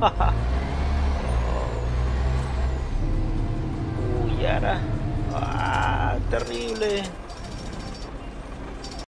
Uy, ahora. Ah, terrible.